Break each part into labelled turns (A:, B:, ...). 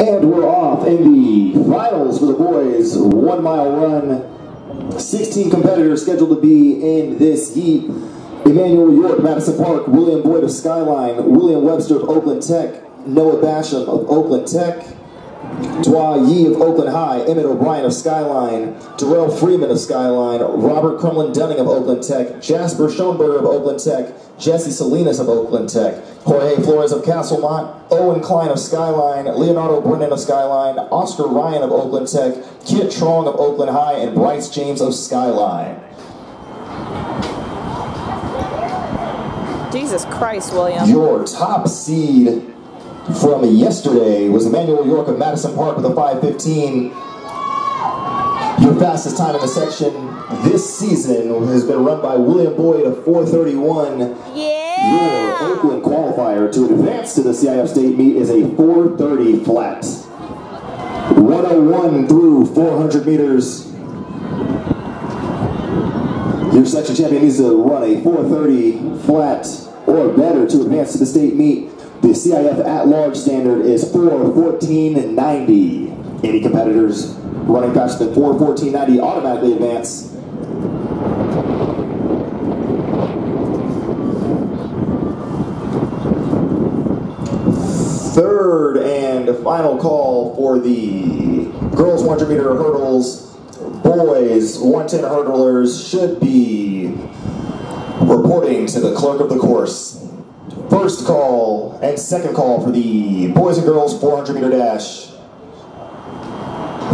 A: And we're off in the finals for the boys one mile run. 16 competitors scheduled to be in this heat. Emmanuel Yorke, Madison Park, William Boyd of Skyline, William Webster of Oakland Tech, Noah Basham of Oakland Tech, Dahua Yi of Oakland High, Emmett O'Brien of Skyline, Durell Freeman of Skyline, Robert Krumland-Dunning of Oakland Tech, Jasper Schoenberger of Oakland Tech, Jesse Salinas of Oakland Tech, Jorge Flores of Castlemont, Owen Klein of Skyline, Leonardo Brennan of Skyline, Oscar Ryan of Oakland Tech, Kit Trong of Oakland High, and Bryce James of Skyline.
B: Jesus Christ, William.
A: Your top seed from yesterday was Emmanuel Yorke of Madison Park with a 515. Your fastest time in the section this season has been run by William Boyd of 431.
B: Yeah.
A: Your Oakland qualifier to advance to the CIF state meet is a 430 flat. 101 through 400 meters. Your section champion needs to run a 430 flat or better to advance to the state meet. The CIF at-large standard is 414.90. Any competitors running faster than 414.90 automatically advance. Third and final call for the girls 100 meter hurdles. Boys 110 hurdlers should be reporting to the clerk of the course. First call and second call for the boys and girls 400 meter dash.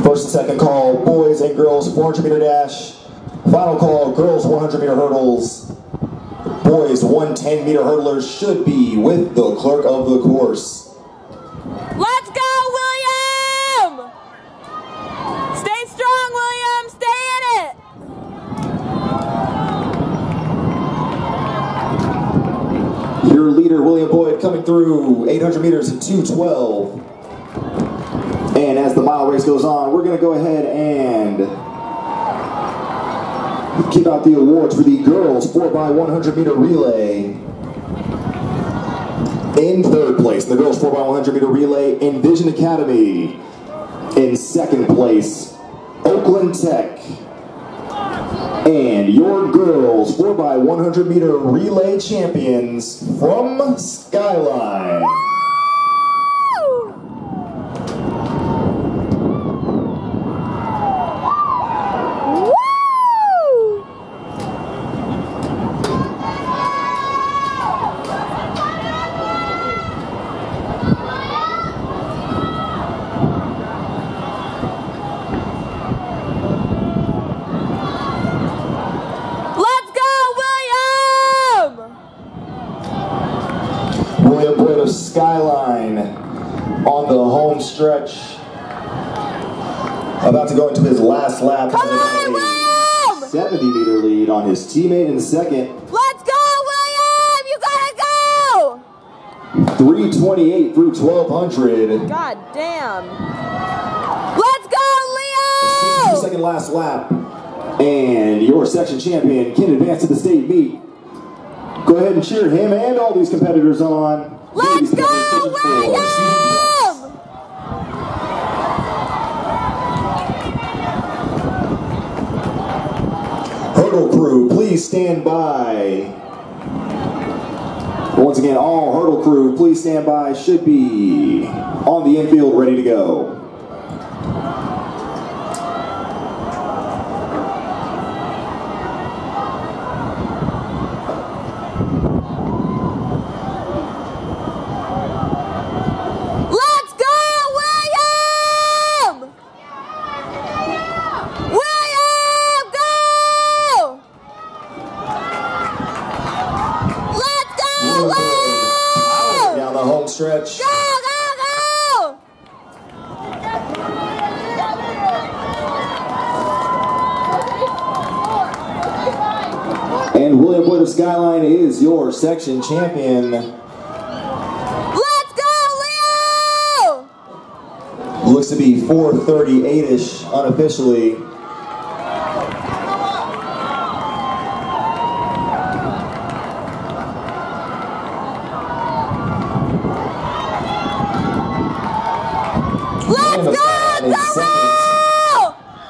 A: First and second call, boys and girls 400 meter dash. Final call, girls 100 meter hurdles. Boys 110 meter hurdlers should be with the clerk of the course. Your leader, William Boyd, coming through 800 meters in 212. And as the mile race goes on, we're going to go ahead and give out the awards for the girls 4x100 meter relay. In third place, in the girls 4x100 meter relay, Envision Academy. In second place, Oakland Tech. And your girls 4x100 meter relay champions from Skyline.
B: Woo! Woo! Let's go, William!
A: William Boyd of Skyline on the home stretch. About to go into his last lap.
B: Come on, William!
A: 70 meter lead on his teammate in second.
B: Let's go, William! You gotta go!
A: 328 through 1200.
B: God damn. Let's go, Leo!
A: second last lap. And your section champion can advance to the state meet. Go ahead and cheer him and all these competitors on.
B: Let's go,
A: competitors for season
B: William!
A: Please stand by. Once again, all hurdle crew, please stand by. Should be on the infield, ready to go.
B: Let's go, William! William, go! Let's go, William!
A: Down the home stretch.
B: Go, go, go!
A: And William Boyd of Skyline is your section champion.
B: Let's go, Leo!
A: Looks to be 438-ish unofficially.
B: Let's go. Durell!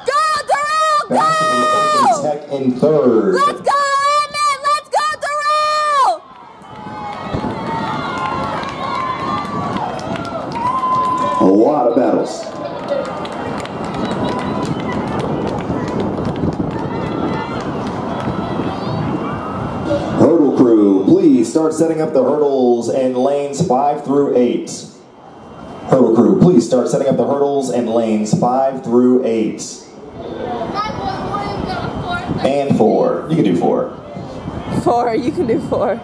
B: Go,
A: Durell,
B: go!
A: Tech in third.
B: Let's go, Emmett! Let's go, Durell!
A: A lot of battles. Hurdle crew, please start setting up the hurdles in lanes five through eight. Hurdle crew, please start setting up the hurdles in lanes five through eight. And four. You can do four.
B: Four, you can do four.